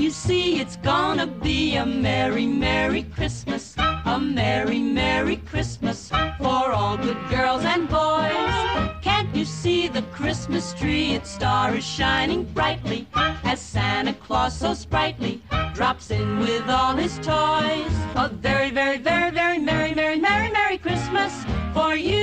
you see it's gonna be a merry, merry Christmas? A merry, merry Christmas for all good girls and boys. Can't you see the Christmas tree? Its star is shining brightly as Santa Claus so sprightly drops in with all his toys. A very, very, very, very merry, merry, merry, merry Christmas for you.